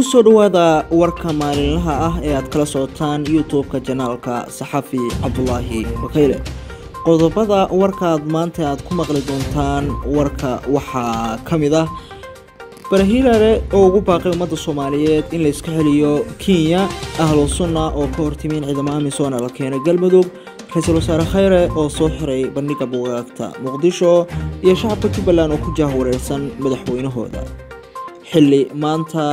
ku soo dhawaada warka maalinlaha ah ee aad kala socotaan youtube-ka janaalka saxafi cabdulaahi bakayle qodobada warkaad maanta aad ku maqli doontaan warka waxaa ka mid ah barahiilare oo ugu baaqay ummadda soomaaliyeed in la iska xeliyo kenya ahlu sunna oo ka hortimiin ciidamo amisoona la keenay galmudug ra'iisul wasaare khayre oo soo xiray bandhiga buugaagta muqdisho iyo shacabka jubbaland oo ku jaahwareersan madaxweynahooda. Xilli maanta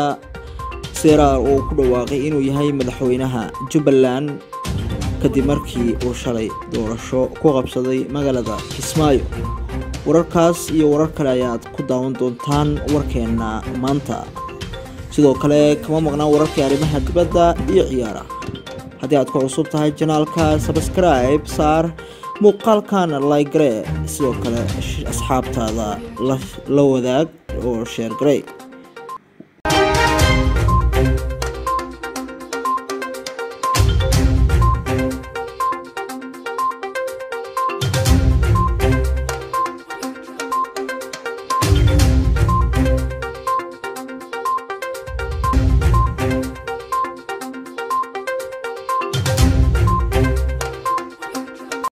seeraar uu ku dhawaaqay inuu yahay madaxweynaha jubbaland kadib markii uu shalay doorasho ku qabsaday magaalada kismaayo. Wararkaas iyo warar kale ayaad ku daawan doontaan warkeenna maanta. Sidoo kale kama maqnaan wararkii arrimaha dibadda iyo ciyaara haddii aad ku cusub tahay janaalka sabskribe saar muuqaalkan laygare sidoo kale asxaabtaada la wadaag oo sheer garey